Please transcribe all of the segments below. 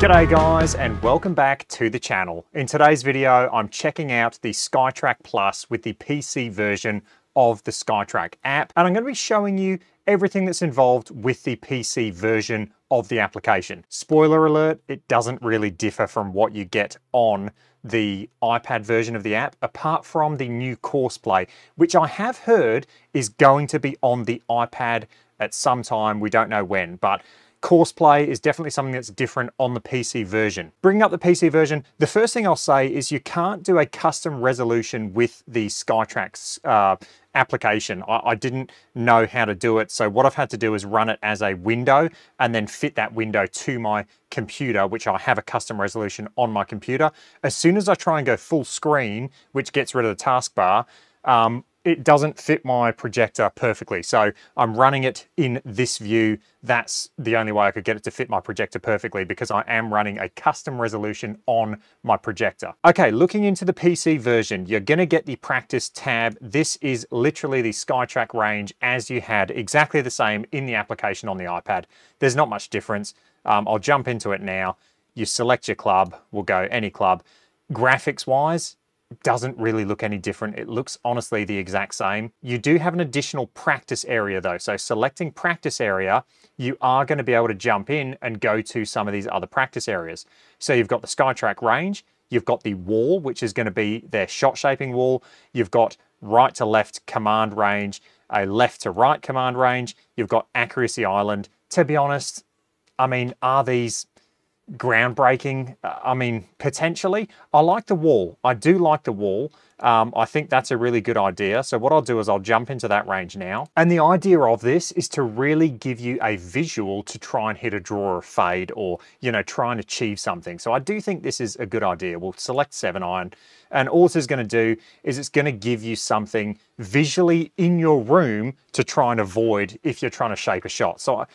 G'day guys and welcome back to the channel. In today's video I'm checking out the SkyTrak Plus with the PC version of the SkyTrak app and I'm going to be showing you everything that's involved with the PC version of the application. Spoiler alert, it doesn't really differ from what you get on the iPad version of the app, apart from the new Courseplay, which I have heard is going to be on the iPad at some time, we don't know when, but Courseplay is definitely something that's different on the PC version. Bringing up the PC version, the first thing I'll say is you can't do a custom resolution with the Skytrax uh, application. I, I, didn't know how to do it, so what I've had to do is run it as a window and then fit that window to my computer, which I have a custom resolution on my computer. As soon as I try and go full screen, which gets rid of the taskbar, um, it doesn't fit my projector perfectly. So I'm running it in this view. That's the only way I could get it to fit my projector perfectly because I am running a custom resolution on my projector. Okay, looking into the PC version, you're gonna get the practice tab. This is literally the SkyTrak range as you had exactly the same in the application on the iPad. There's not much difference. Um, I'll jump into it now. You select your club, we'll go any club. Graphics wise, doesn't really look any different. It looks honestly the exact same. You do have an additional practice area though. So selecting practice area, you are going to be able to jump in and go to some of these other practice areas. So you've got the SkyTrak range, you've got the wall, which is going to be their shot shaping wall. You've got right to left command range, a left to right command range. You've got accuracy island. To be honest, I mean, are these groundbreaking. I mean, potentially. I like the wall. I do like the wall. Um, I think that's a really good idea. So what I'll do is I'll jump into that range now. And the idea of this is to really give you a visual to try and hit a draw or fade or, you know, try and achieve something. So I do think this is a good idea. We'll select seven iron and all this is going to do is it's going to give you something visually in your room to try and avoid if you're trying to shape a shot. So I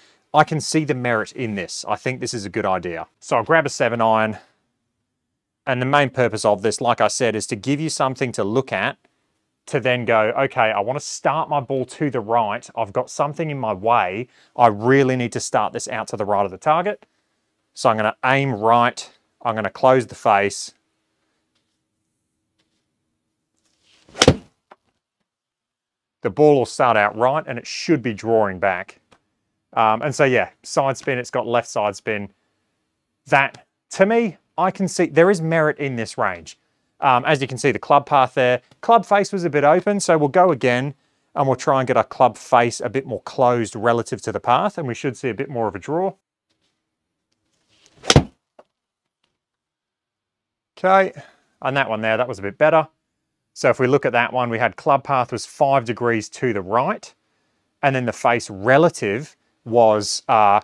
can see the merit in this. I think this is a good idea. So I'll grab a 7 iron. And the main purpose of this, like I said, is to give you something to look at to then go, okay, I want to start my ball to the right. I've got something in my way. I really need to start this out to the right of the target. So I'm going to aim right. I'm going to close the face. The ball will start out right and it should be drawing back. Um, and so yeah, side spin, it's got left side spin. That, to me, I can see, there is merit in this range. Um, as you can see, the club path there. Club face was a bit open, so we'll go again and we'll try and get our club face a bit more closed relative to the path, and we should see a bit more of a draw. Okay, and that one there, that was a bit better. So if we look at that one, we had club path was five degrees to the right, and then the face relative was uh,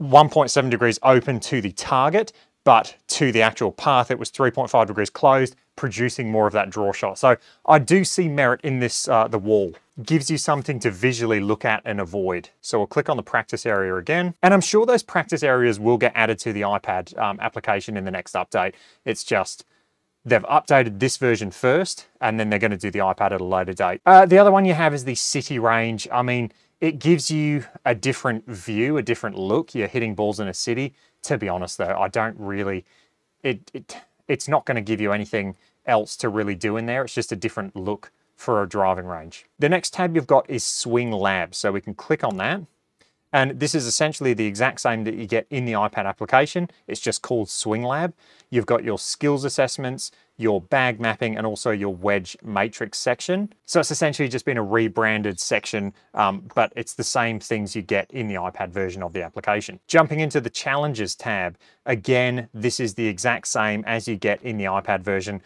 1.7 degrees open to the target, but to the actual path, it was 3.5 degrees closed, producing more of that draw shot. So I do see merit in this, uh, the wall. Gives you something to visually look at and avoid. So we'll click on the practice area again. And I'm sure those practice areas will get added to the iPad um, application in the next update. It's just, they've updated this version first, and then they're gonna do the iPad at a later date. Uh, the other one you have is the city range. I mean, it gives you a different view, a different look. You're hitting balls in a city. To be honest, though, I don't really, it, it it's not going to give you anything else to really do in there. It's just a different look for a driving range. The next tab you've got is Swing Lab. So we can click on that. And this is essentially the exact same that you get in the iPad application. It's just called Swing Lab. You've got your skills assessments, your bag mapping and also your wedge matrix section. So it's essentially just been a rebranded section, um, but it's the same things you get in the iPad version of the application. Jumping into the challenges tab, again, this is the exact same as you get in the iPad version.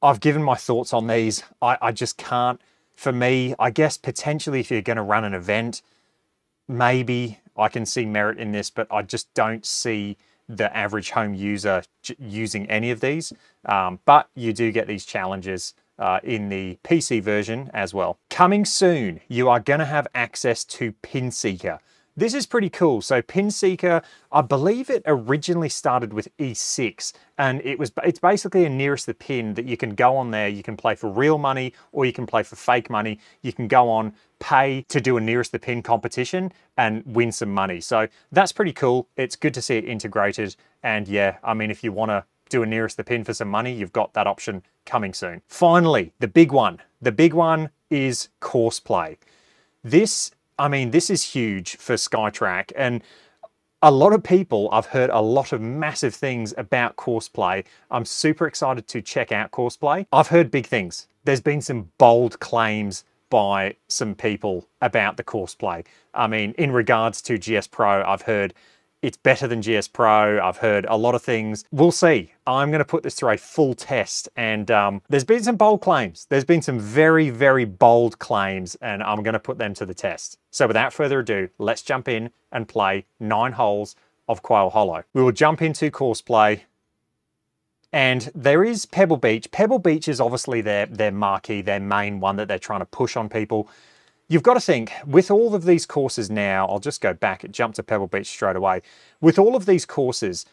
I've given my thoughts on these. I, I just can't, for me, I guess potentially if you're gonna run an event, maybe I can see merit in this, but I just don't see the average home user using any of these, um, but you do get these challenges uh, in the PC version as well. Coming soon, you are going to have access to Pin Seeker. This is pretty cool. So Pin Seeker, I believe it originally started with E6 and it was it's basically a nearest the pin that you can go on there. You can play for real money or you can play for fake money. You can go on, pay to do a nearest the pin competition and win some money. So that's pretty cool. It's good to see it integrated. And yeah, I mean, if you want to do a nearest the pin for some money, you've got that option coming soon. Finally, the big one. The big one is course play. This, I mean, this is huge for SkyTrak. And a lot of people, I've heard a lot of massive things about courseplay. I'm super excited to check out courseplay. I've heard big things. There's been some bold claims by some people about the course play. I mean, in regards to GS Pro, I've heard it's better than GS Pro. I've heard a lot of things. We'll see. I'm going to put this through a full test. And um, there's been some bold claims. There's been some very, very bold claims, and I'm going to put them to the test. So without further ado, let's jump in and play nine holes of Quail Hollow. We will jump into course play. And there is Pebble Beach. Pebble Beach is obviously their, their marquee, their main one that they're trying to push on people. You've got to think, with all of these courses now, I'll just go back and jump to Pebble Beach straight away. With all of these courses,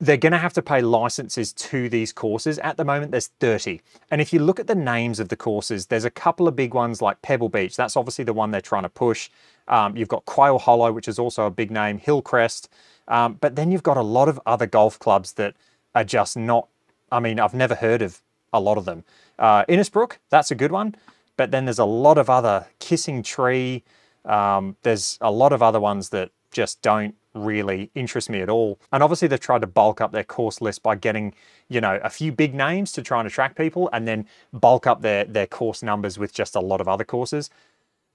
they're going to have to pay licenses to these courses. At the moment, there's 30. And if you look at the names of the courses, there's a couple of big ones like Pebble Beach. That's obviously the one they're trying to push. Um, you've got Quail Hollow, which is also a big name, Hillcrest. Um, but then you've got a lot of other golf clubs that are just not, I mean, I've never heard of a lot of them. Uh, Innisbrook, that's a good one. But then there's a lot of other Kissing Tree. Um, there's a lot of other ones that just don't really interest me at all. And obviously they've tried to bulk up their course list by getting, you know, a few big names to try and attract people and then bulk up their, their course numbers with just a lot of other courses.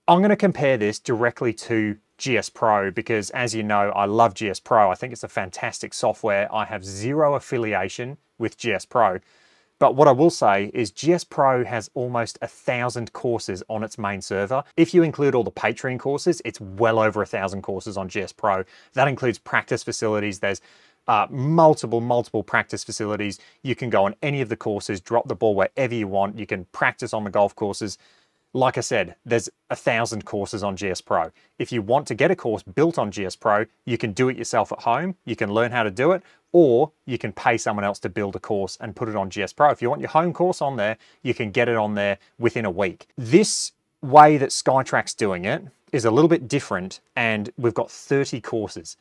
I'm going to compare this directly to GS Pro because as you know, I love GS Pro. I think it's a fantastic software. I have zero affiliation with GS Pro. But what I will say is GS Pro has almost a thousand courses on its main server. If you include all the Patreon courses, it's well over a thousand courses on GS Pro. That includes practice facilities. There's uh, multiple, multiple practice facilities. You can go on any of the courses, drop the ball wherever you want. You can practice on the golf courses like I said, there's a thousand courses on GS Pro. If you want to get a course built on GS Pro, you can do it yourself at home, you can learn how to do it, or you can pay someone else to build a course and put it on GS Pro. If you want your home course on there, you can get it on there within a week. This way that SkyTrak's doing it is a little bit different, and we've got 30 courses.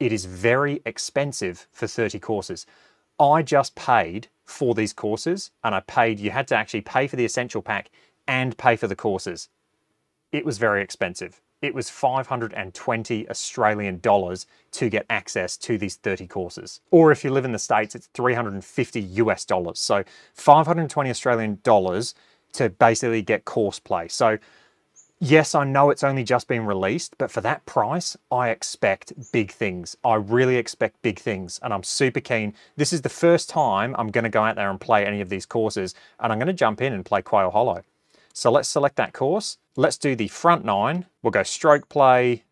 It is very expensive for 30 courses. I just paid for these courses, and I paid, you had to actually pay for the essential pack and pay for the courses. It was very expensive. It was 520 Australian dollars to get access to these 30 courses. Or if you live in the States, it's 350 US dollars. So 520 Australian dollars to basically get course play. So yes, I know it's only just been released, but for that price, I expect big things. I really expect big things, and I'm super keen. This is the first time I'm going to go out there and play any of these courses, and I'm going to jump in and play Quail Hollow. So let's select that course. Let's do the front nine. We'll go stroke play.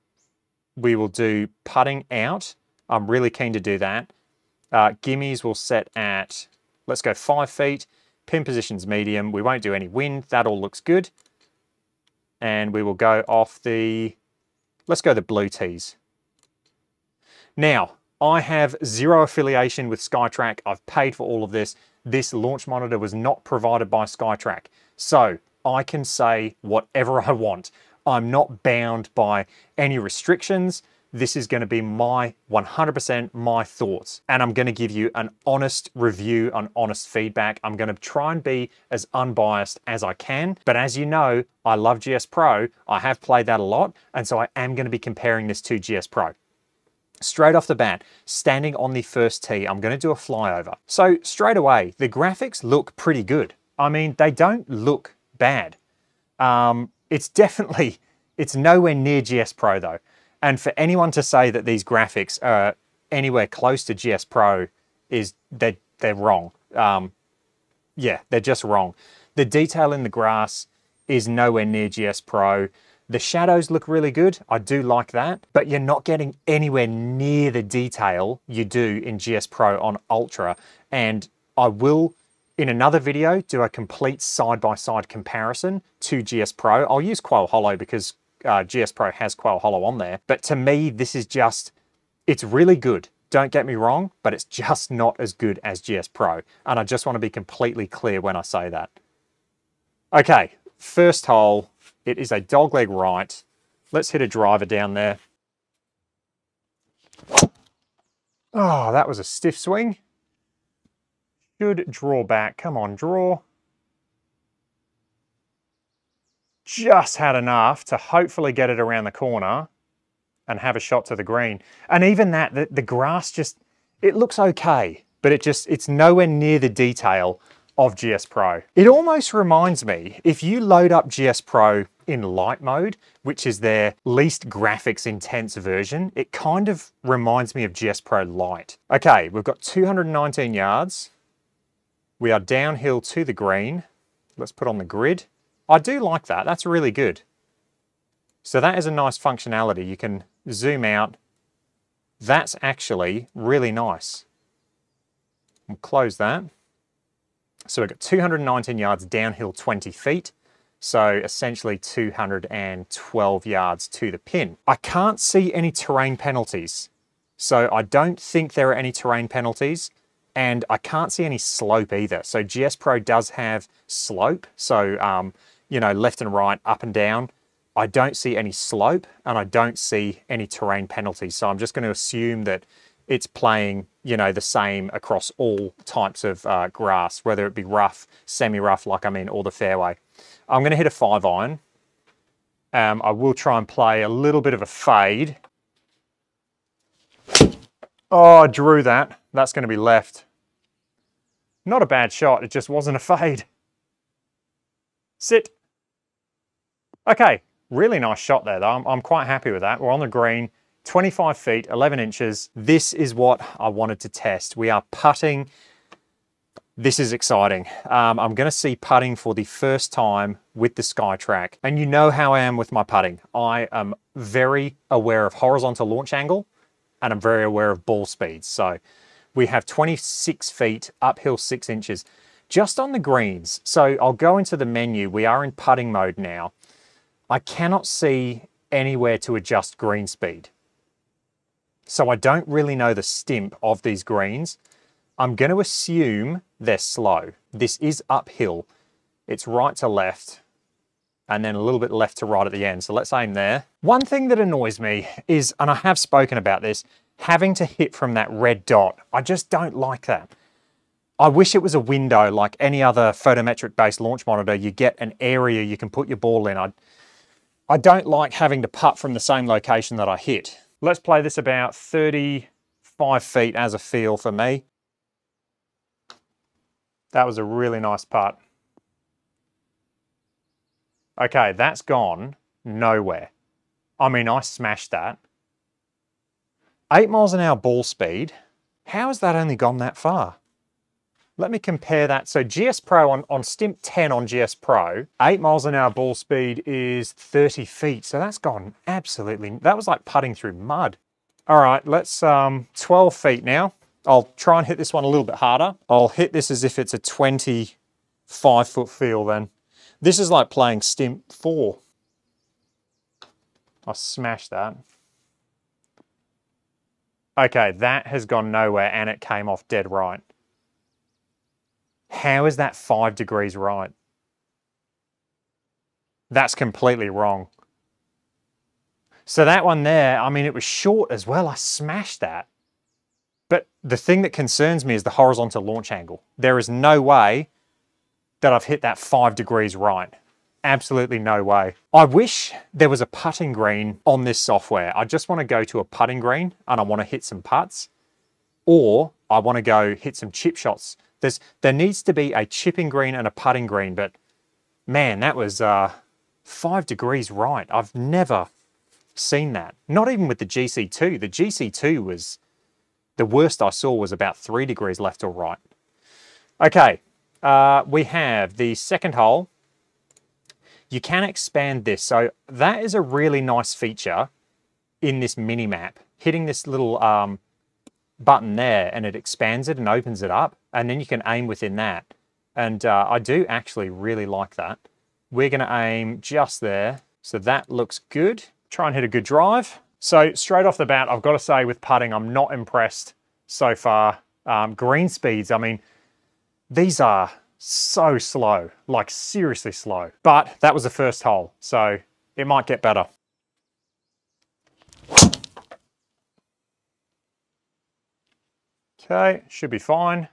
We will do putting out. I'm really keen to do that. Uh, gimmies will set at, let's go five feet. Pin positions medium. We won't do any wind. That all looks good. And we will go off the, let's go the blue tees. Now, I have zero affiliation with SkyTrak. I've paid for all of this. This launch monitor was not provided by SkyTrak. So I can say whatever I want. I'm not bound by any restrictions. This is going to be my 100% my thoughts. And I'm going to give you an honest review, an honest feedback. I'm going to try and be as unbiased as I can. But as you know, I love GS Pro. I have played that a lot. And so I am going to be comparing this to GS Pro. Straight off the bat, standing on the first tee, I'm going to do a flyover. So straight away, the graphics look pretty good. I mean, they don't look bad. Um, it's definitely, it's nowhere near GS Pro though. And for anyone to say that these graphics are anywhere close to GS Pro is they're, they're wrong. Um, yeah, they're just wrong. The detail in the grass is nowhere near GS Pro. The shadows look really good. I do like that, but you're not getting anywhere near the detail you do in GS Pro on Ultra. And I will in another video, do a complete side-by-side -side comparison to GS Pro. I'll use Quail Hollow because uh, GS Pro has Quail Hollow on there. But to me, this is just, it's really good. Don't get me wrong, but it's just not as good as GS Pro. And I just want to be completely clear when I say that. Okay, first hole It is a dogleg right. Let's hit a driver down there. Oh, that was a stiff swing. Should draw back. Come on, draw. Just had enough to hopefully get it around the corner and have a shot to the green. And even that, the, the grass just, it looks okay, but it just, it's nowhere near the detail of GS Pro. It almost reminds me, if you load up GS Pro in light mode, which is their least graphics intense version, it kind of reminds me of GS Pro Lite. Okay, we've got 219 yards. We are downhill to the green. Let's put on the grid. I do like that, that's really good. So that is a nice functionality. You can zoom out. That's actually really nice. We'll close that. So we've got 219 yards downhill 20 feet. So essentially 212 yards to the pin. I can't see any terrain penalties. So I don't think there are any terrain penalties and I can't see any slope either. So GS Pro does have slope. So, um, you know, left and right, up and down. I don't see any slope and I don't see any terrain penalties. So I'm just going to assume that it's playing, you know, the same across all types of uh, grass, whether it be rough, semi-rough like I'm in, or the fairway. I'm going to hit a five iron. Um, I will try and play a little bit of a fade. Oh, I drew that. That's going to be left. Not a bad shot, it just wasn't a fade. Sit. Okay, Really nice shot there though. I'm, I'm quite happy with that. We're on the green, 25 feet, 11 inches. This is what I wanted to test. We are putting. This is exciting. Um, I'm going to see putting for the first time with the SkyTrak. And you know how I am with my putting. I am very aware of horizontal launch angle and I'm very aware of ball speeds. So we have 26 feet, uphill six inches, just on the greens. So I'll go into the menu. We are in putting mode now. I cannot see anywhere to adjust green speed. So I don't really know the stimp of these greens. I'm going to assume they're slow. This is uphill. It's right to left and then a little bit left to right at the end. So let's aim there. One thing that annoys me is, and I have spoken about this, having to hit from that red dot. I just don't like that. I wish it was a window like any other photometric based launch monitor. You get an area you can put your ball in. I, I don't like having to putt from the same location that I hit. Let's play this about 35 feet as a feel for me. That was a really nice putt. Okay, that's gone nowhere. I mean, I smashed that. Eight miles an hour ball speed. How has that only gone that far? Let me compare that. So GS Pro on, on Stimp 10 on GS Pro, 8 miles an hour ball speed is 30 feet. So that's gone absolutely, that was like putting through mud. All right, let's, um, 12 feet now. I'll try and hit this one a little bit harder. I'll hit this as if it's a 25 foot feel then. This is like playing Stimp 4. I smashed that. Okay, that has gone nowhere and it came off dead right. How is that five degrees right? That's completely wrong. So that one there, I mean, it was short as well. I smashed that. But the thing that concerns me is the horizontal launch angle. There is no way that I've hit that five degrees right. Absolutely no way. I wish there was a putting green on this software. I just want to go to a putting green and I want to hit some putts or I want to go hit some chip shots there's, there needs to be a chipping green and a putting green, but man, that was uh, five degrees right. I've never seen that. Not even with the GC2. The GC2 was, the worst I saw was about three degrees left or right. Okay, uh, we have the second hole. You can expand this. So that is a really nice feature in this mini map. Hitting this little um, button there and it expands it and opens it up and then you can aim within that. And uh, I do actually really like that. We're gonna aim just there. So that looks good. Try and hit a good drive. So straight off the bat, I've got to say with putting, I'm not impressed so far. Um, green speeds, I mean, these are so slow, like seriously slow. But that was the first hole, so it might get better. Okay, should be fine.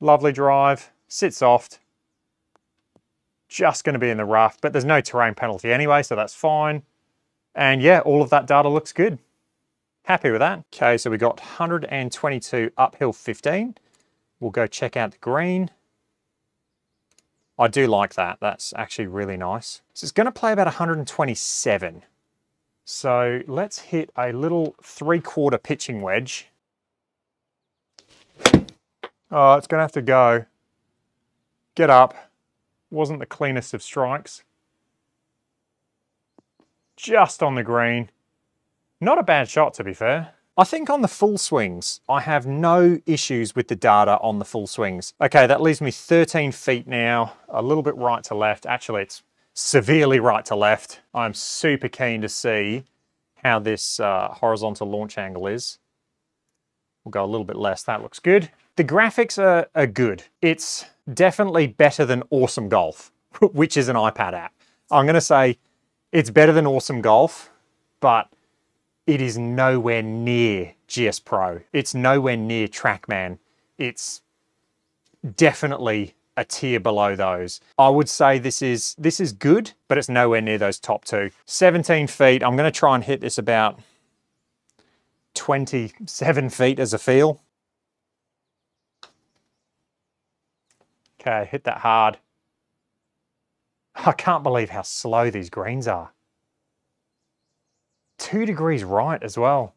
Lovely drive, sit soft. Just gonna be in the rough, but there's no terrain penalty anyway, so that's fine. And yeah, all of that data looks good. Happy with that. Okay, so we got 122 uphill 15. We'll go check out the green. I do like that. That's actually really nice. So it's gonna play about 127. So let's hit a little three quarter pitching wedge. Oh, it's gonna have to go. Get up. Wasn't the cleanest of strikes. Just on the green. Not a bad shot to be fair. I think on the full swings, I have no issues with the data on the full swings. Okay, that leaves me 13 feet now, a little bit right to left. Actually, it's severely right to left. I'm super keen to see how this uh, horizontal launch angle is. We'll go a little bit less, that looks good. The graphics are, are good. It's definitely better than Awesome Golf, which is an iPad app. I'm gonna say it's better than Awesome Golf, but it is nowhere near GS Pro. It's nowhere near TrackMan. It's definitely a tier below those. I would say this is this is good, but it's nowhere near those top two. 17 feet, I'm gonna try and hit this about 27 feet as a feel. Okay, hit that hard. I can't believe how slow these greens are two degrees right as well.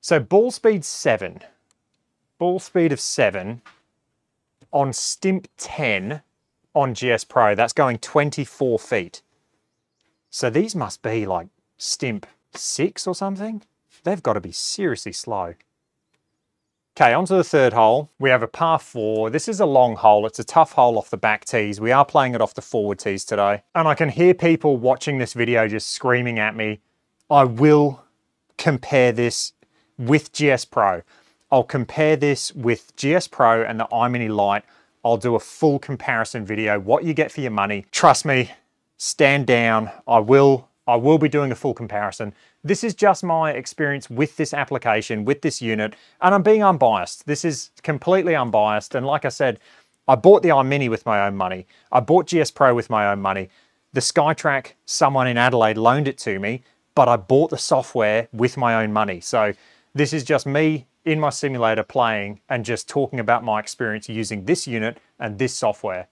So ball speed seven, ball speed of seven on Stimp 10 on GS Pro, that's going 24 feet. So these must be like Stimp 6 or something. They've got to be seriously slow. Okay, on to the third hole. We have a par four. This is a long hole. It's a tough hole off the back tees. We are playing it off the forward tees today. And I can hear people watching this video just screaming at me. I will compare this with GS Pro. I'll compare this with GS Pro and the iMini Lite. I'll do a full comparison video, what you get for your money. Trust me, stand down. I will I will be doing a full comparison. This is just my experience with this application, with this unit, and I'm being unbiased. This is completely unbiased. And like I said, I bought the iMini with my own money. I bought GS Pro with my own money. The SkyTrak, someone in Adelaide loaned it to me, but I bought the software with my own money. So this is just me in my simulator playing and just talking about my experience using this unit and this software.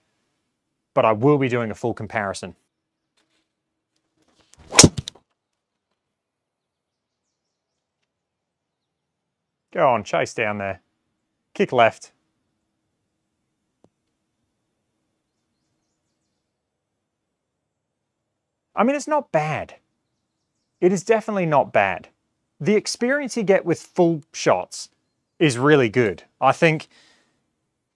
But I will be doing a full comparison. Go on, chase down there. Kick left. I mean, it's not bad. It is definitely not bad. The experience you get with full shots is really good. I think,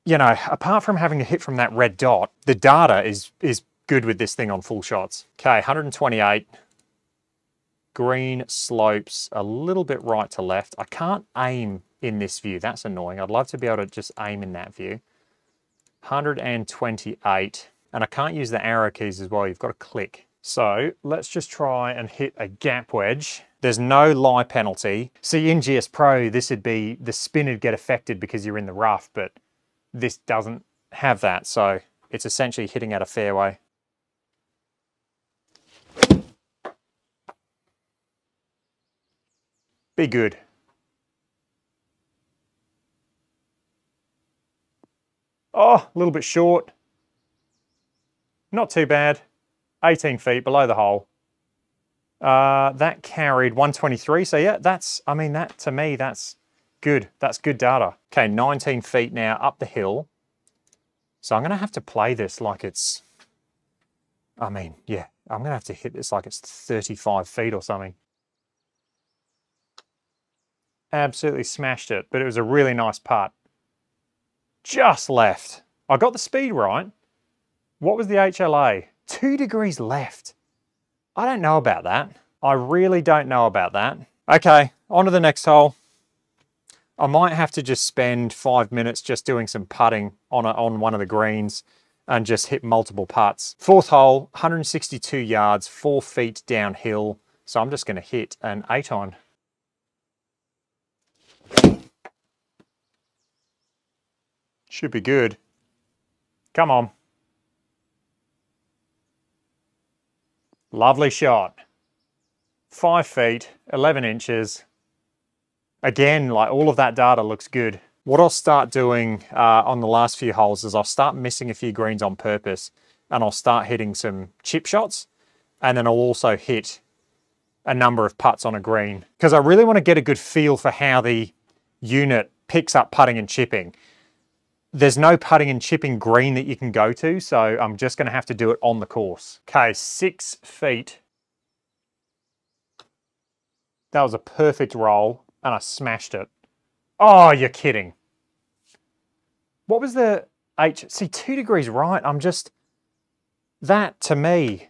you know, apart from having a hit from that red dot, the data is, is good with this thing on full shots. Okay, 128 green slopes a little bit right to left. I can't aim in this view. That's annoying. I'd love to be able to just aim in that view. 128. And I can't use the arrow keys as well. You've got to click. So let's just try and hit a gap wedge. There's no lie penalty. See, in GS Pro, this would be, the spin would get affected because you're in the rough, but this doesn't have that. So it's essentially hitting at a fairway. Be good. Oh, a little bit short. Not too bad. 18 feet below the hole. Uh, that carried 123. So yeah, that's, I mean, that to me, that's good. That's good data. Okay, 19 feet now up the hill. So I'm going to have to play this like it's, I mean, yeah, I'm going to have to hit this like it's 35 feet or something absolutely smashed it, but it was a really nice putt. Just left. I got the speed right. What was the HLA? Two degrees left. I don't know about that. I really don't know about that. Okay, on to the next hole. I might have to just spend five minutes just doing some putting on, a, on one of the greens and just hit multiple putts. Fourth hole, 162 yards, four feet downhill. So I'm just going to hit an eight on. Should be good. Come on. Lovely shot. Five feet, 11 inches. Again, like all of that data looks good. What I'll start doing uh, on the last few holes is I'll start missing a few greens on purpose and I'll start hitting some chip shots and then I'll also hit a number of putts on a green because I really want to get a good feel for how the unit picks up putting and chipping. There's no putting and chipping green that you can go to, so I'm just going to have to do it on the course. Okay, six feet. That was a perfect roll, and I smashed it. Oh, you're kidding. What was the H? See, two degrees right. I'm just, that to me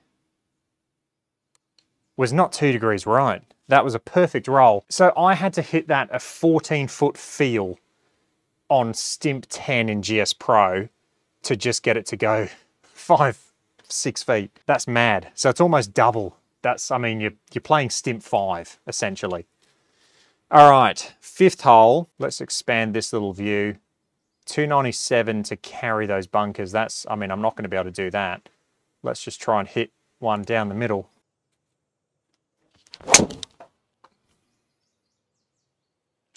was not two degrees right. That was a perfect roll. So I had to hit that a 14 foot feel on Stimp 10 in GS Pro to just get it to go five, six feet. That's mad. So it's almost double. That's, I mean, you're, you're playing Stimp 5, essentially. All right, fifth hole. Let's expand this little view. 297 to carry those bunkers. That's, I mean, I'm not going to be able to do that. Let's just try and hit one down the middle.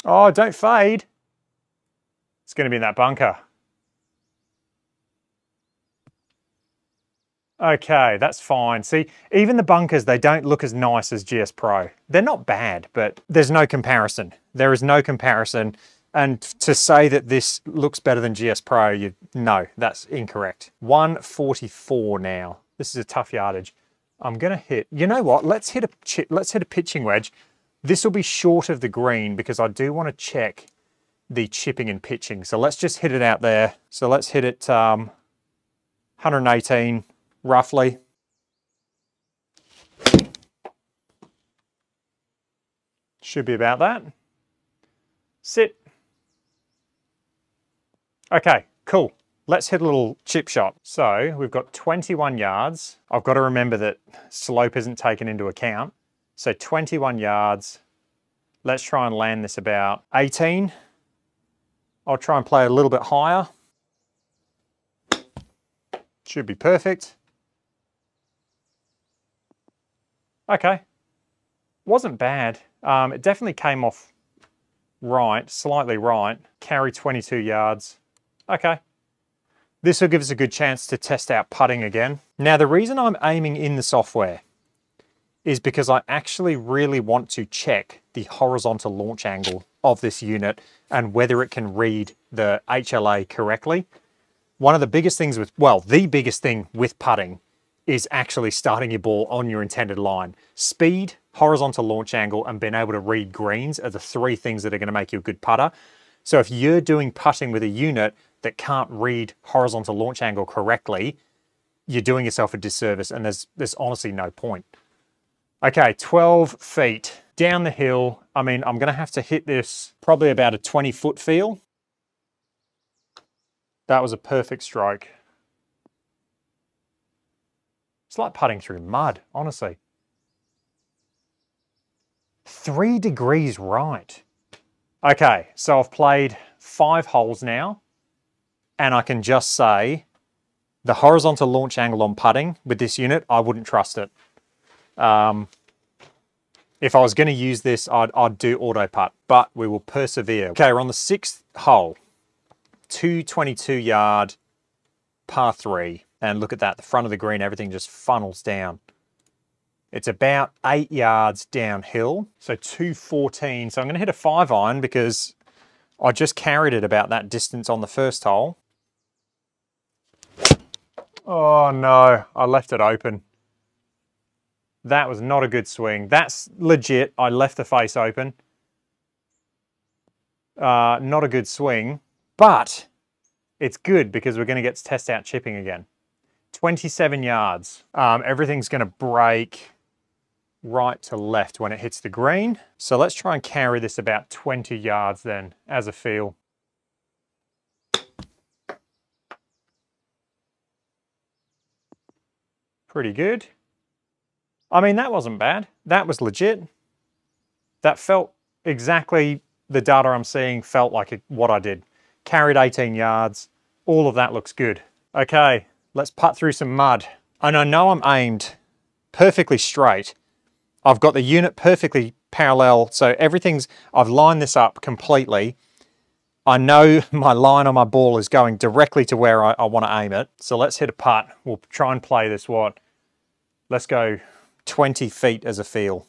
Oh, don't fade. It's going to be in that bunker. Okay, that's fine. See, even the bunkers, they don't look as nice as GS Pro. They're not bad, but there's no comparison. There is no comparison. And to say that this looks better than GS Pro, you no, that's incorrect. 144 now. This is a tough yardage. I'm gonna hit, you know what? Let's hit a chip, let's hit a pitching wedge. This will be short of the green because I do want to check the chipping and pitching. So let's just hit it out there. So let's hit it um, 118 roughly. Should be about that. Sit. Okay, cool. Let's hit a little chip shot. So we've got 21 yards. I've got to remember that slope isn't taken into account. So 21 yards. Let's try and land this about 18. I'll try and play a little bit higher. Should be perfect. Okay, wasn't bad. Um, it definitely came off right, slightly right. Carry 22 yards. Okay. This will give us a good chance to test out putting again. Now the reason I'm aiming in the software is because I actually really want to check the horizontal launch angle of this unit and whether it can read the HLA correctly. One of the biggest things with, well, the biggest thing with putting is actually starting your ball on your intended line. Speed, horizontal launch angle, and being able to read greens are the three things that are gonna make you a good putter. So if you're doing putting with a unit that can't read horizontal launch angle correctly, you're doing yourself a disservice and there's, there's honestly no point. Okay, 12 feet down the hill. I mean, I'm gonna have to hit this probably about a 20 foot feel. That was a perfect strike. It's like putting through mud, honestly. Three degrees right. Okay, so I've played five holes now, and I can just say the horizontal launch angle on putting with this unit, I wouldn't trust it. Um, if I was going to use this, I'd, I'd do auto putt, but we will persevere. Okay, we're on the sixth hole, 222 yard par three. And look at that, the front of the green, everything just funnels down. It's about eight yards downhill, so 214. So I'm gonna hit a five iron because I just carried it about that distance on the first hole. Oh no, I left it open. That was not a good swing. That's legit. I left the face open. Uh, not a good swing, but it's good because we're going to get to test out chipping again. 27 yards. Um, everything's going to break. right to left when it hits the green. So let's try and carry this about 20 yards then as a feel. Pretty good. I mean, that wasn't bad. That was legit. That felt exactly the data I'm seeing felt like it, what I did. Carried 18 yards. All of that looks good. Okay, let's putt through some mud. And I know I'm aimed perfectly straight. I've got the unit perfectly parallel, so everything's, I've lined this up completely. I know my line on my ball is going directly to where I, I want to aim it. So let's hit a putt. We'll try and play this, what? Let's go 20 feet as a feel.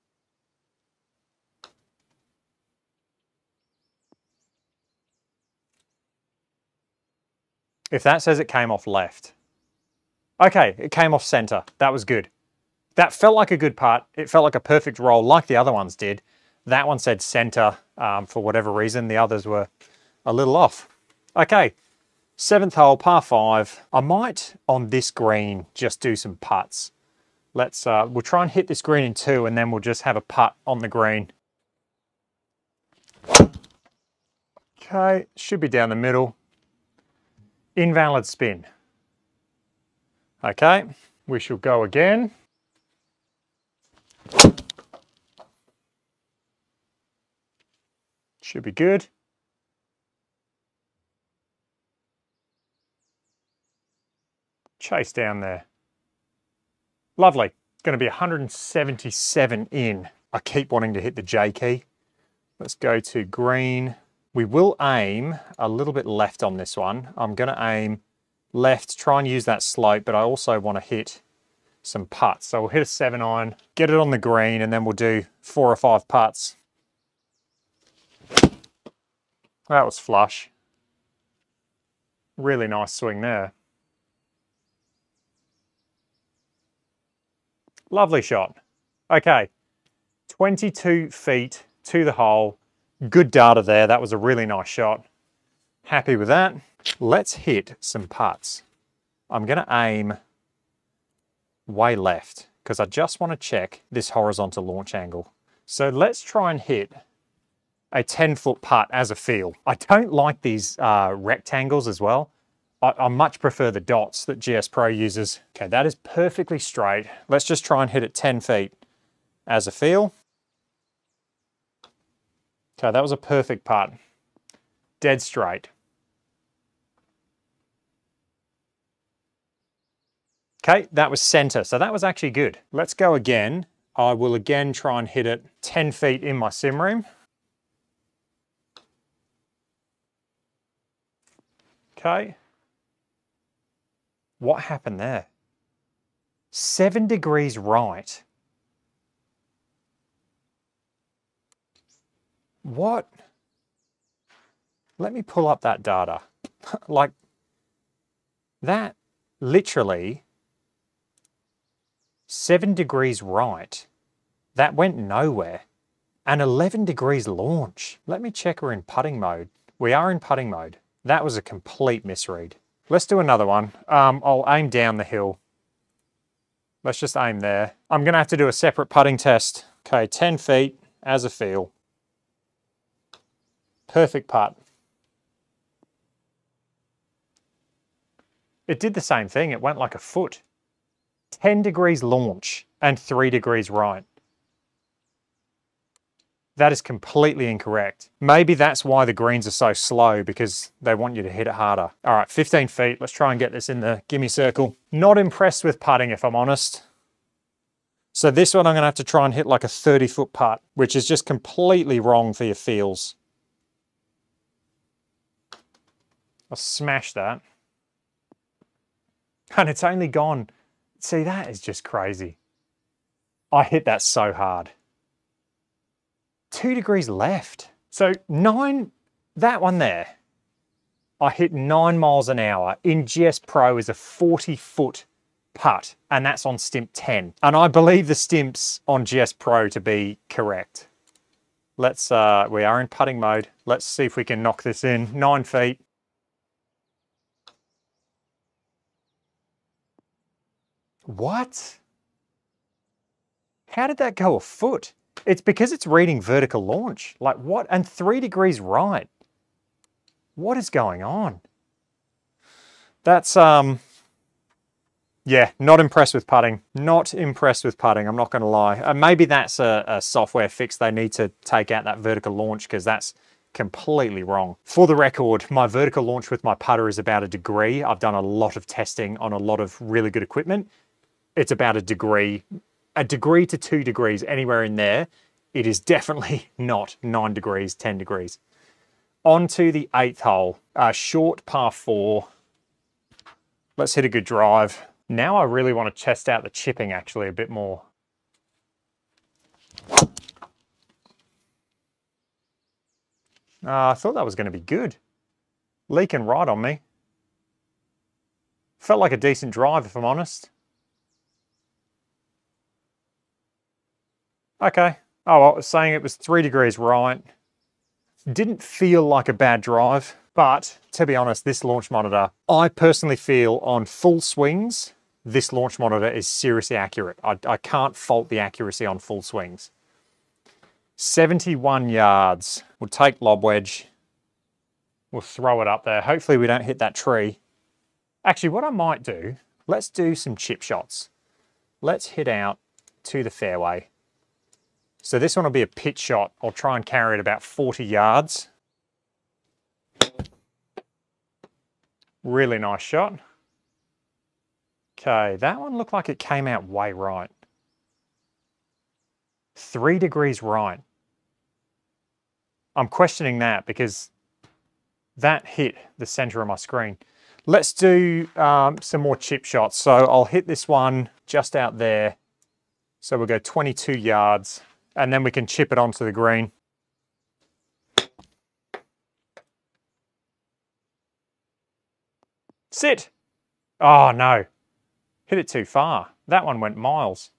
If that says it came off left. Okay, it came off center. That was good. That felt like a good putt. It felt like a perfect roll like the other ones did. That one said center um, for whatever reason. The others were a little off. Okay, seventh hole, par five. I might, on this green, just do some putts. Let's, uh, we'll try and hit this green in two and then we'll just have a putt on the green. Okay, should be down the middle. Invalid spin. Okay, we shall go again. Should be good. Chase down there. Lovely. It's going to be 177 in. I keep wanting to hit the J key. Let's go to green. We will aim a little bit left on this one. I'm going to aim left, try and use that slope, but I also want to hit some putts. So we'll hit a seven iron, get it on the green, and then we'll do four or five putts. That was flush. Really nice swing there. Lovely shot. Okay, 22 feet to the hole, Good data there. That was a really nice shot. Happy with that. Let's hit some putts. I'm going to aim way left because I just want to check this horizontal launch angle. So let's try and hit a 10 foot putt as a feel. I don't like these uh, rectangles as well. I, I, much prefer the dots that GS Pro uses. Okay, that is perfectly straight. Let's just try and hit it 10 feet as a feel. Okay, that was a perfect putt. Dead straight. Okay, that was center, so that was actually good. Let's go again. I will again try and hit it 10 feet in my sim room. Okay. What happened there? Seven degrees right. What? Let me pull up that data. like, that literally seven degrees right. That went nowhere. And 11 degrees launch. Let me check we're in putting mode. We are in putting mode. That was a complete misread. Let's do another one. Um, I'll aim down the hill. Let's just aim there. I'm gonna have to do a separate putting test. Okay, 10 feet as a feel. Perfect putt. It did the same thing. It went like a foot. 10 degrees launch and 3 degrees right. That is completely incorrect. Maybe that's why the greens are so slow because they want you to hit it harder. All right, 15 feet. Let's try and get this in the gimme circle. Not impressed with putting if I'm honest. So this one I'm gonna have to try and hit like a 30 foot putt, which is just completely wrong for your feels. I'll smash that. And it's only gone. See, that is just crazy. I hit that so hard. Two degrees left. So nine, that one there, I hit nine miles an hour. In GS Pro is a 40 foot putt, and that's on stimp 10. And I believe the stimps on GS Pro to be correct. Let's, uh, we are in putting mode. Let's see if we can knock this in. Nine feet. What? How did that go a foot? It's because it's reading vertical launch. Like what? And three degrees right. What is going on? That's, um, yeah, not impressed with putting. Not impressed with putting, I'm not going to lie. Uh, maybe that's a, a software fix. They need to take out that vertical launch because that's completely wrong. For the record, my vertical launch with my putter is about a degree. I've done a lot of testing on a lot of really good equipment. It's about a degree, a degree to two degrees, anywhere in there. It is definitely not nine degrees, 10 degrees. On to the eighth hole, a short par four. Let's hit a good drive. Now I really want to test out the chipping actually a bit more. Uh, I thought that was going to be good. Leaking right on me. Felt like a decent drive, if I'm honest. Okay. Oh, I was saying it was three degrees right. Didn't feel like a bad drive, but to be honest, this launch monitor, I personally feel on full swings, this launch monitor is seriously accurate. I, I can't fault the accuracy on full swings. 71 yards. We'll take lob wedge. We'll throw it up there. Hopefully we don't hit that tree. Actually, what I might do, let's do some chip shots. Let's hit out to the fairway. So this one will be a pitch shot. I'll try and carry it about 40 yards. Really nice shot. Okay, that one looked like it came out way right. Three degrees right. I'm questioning that because that hit the center of my screen. Let's do um, some more chip shots. So I'll hit this one just out there. So we'll go 22 yards and then we can chip it onto the green. Sit. Oh no, hit it too far. That one went miles.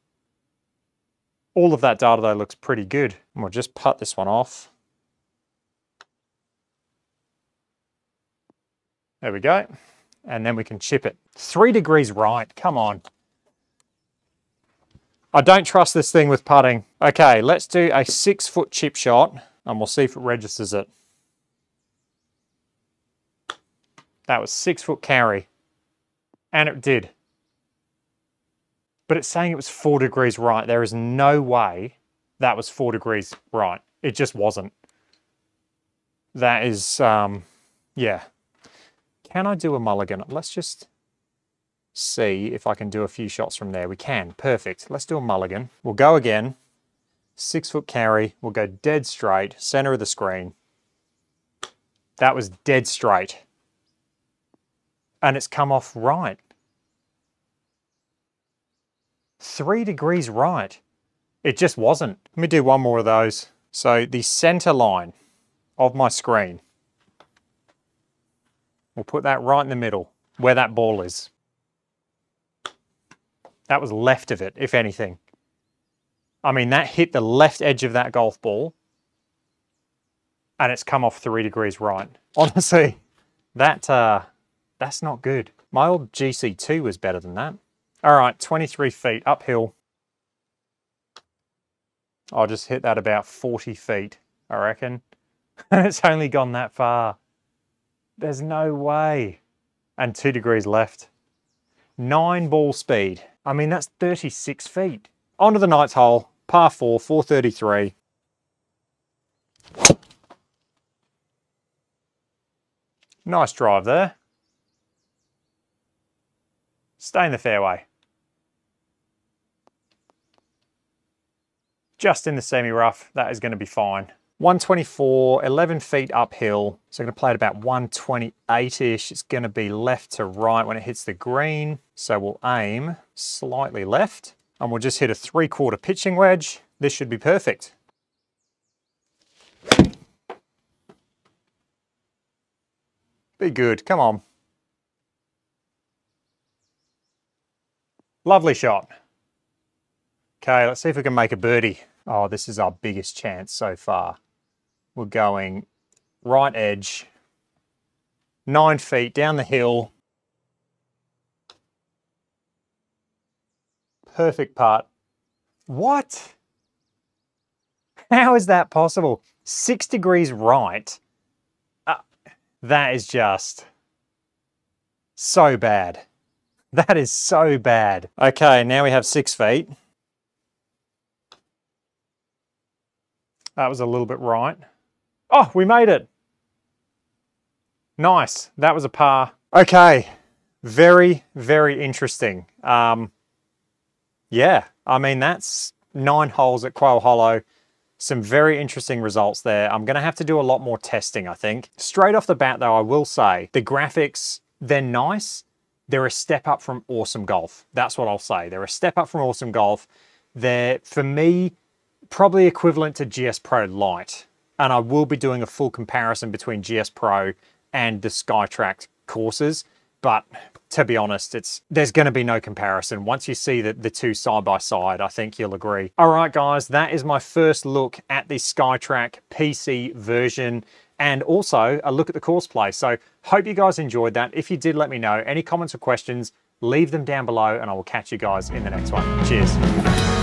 All of that data though looks pretty good. And we'll just putt this one off. There we go. And then we can chip it. Three degrees right, come on. I don't trust this thing with putting. Okay, let's do a six foot chip shot and we'll see if it registers it. That was six foot carry. And it did. But it's saying it was four degrees right. There is no way that was four degrees right. It just wasn't. That is, um, yeah, can I do a mulligan? Let's just see if I can do a few shots from there. We can, perfect. Let's do a mulligan. We'll go again. Six foot carry. We'll go dead straight, center of the screen. That was dead straight. And it's come off right. Three degrees right. It just wasn't. Let me do one more of those. So the center line of my screen We'll put that right in the middle, where that ball is. That was left of it, if anything. I mean, that hit the left edge of that golf ball, and it's come off three degrees right. Honestly, that uh, that's not good. My old GC2 was better than that. All right, 23 feet uphill. I'll just hit that about 40 feet, I reckon. And it's only gone that far. There's no way. And two degrees left. Nine ball speed. I mean, that's 36 feet. Onto the ninth hole, par four, 433. Nice drive there. Stay in the fairway. Just in the semi-rough, that is going to be fine. 124, 11 feet uphill. So I'm going to play it about 128-ish. It's going to be left to right when it hits the green. So we'll aim slightly left and we'll just hit a three quarter pitching wedge. This should be perfect. Be good, come on. Lovely shot. Okay, let's see if we can make a birdie. Oh, this is our biggest chance so far. We're going right edge, nine feet down the hill. Perfect putt, What? How is that possible? Six degrees right. Uh, that is just so bad. That is so bad. Okay, now we have six feet. That was a little bit right. Oh, we made it. Nice. That was a par. Okay. Very, very interesting. Um, yeah, I mean, that's nine holes at Quail Hollow. Some very interesting results there. I'm going to have to do a lot more testing, I think. Straight off the bat, though, I will say the graphics, they're nice. They're a step up from Awesome Golf. That's what I'll say. They're a step up from Awesome Golf. They're, for me, probably equivalent to GS Pro Lite. And I will be doing a full comparison between GS Pro and the SkyTrak courses. But to be honest, it's there's going to be no comparison. Once you see the, the two side by side, I think you'll agree. All right, guys, that is my first look at the SkyTrak PC version and also a look at the course play. So hope you guys enjoyed that. If you did, let me know. Any comments or questions, leave them down below and I will catch you guys in the next one. Cheers.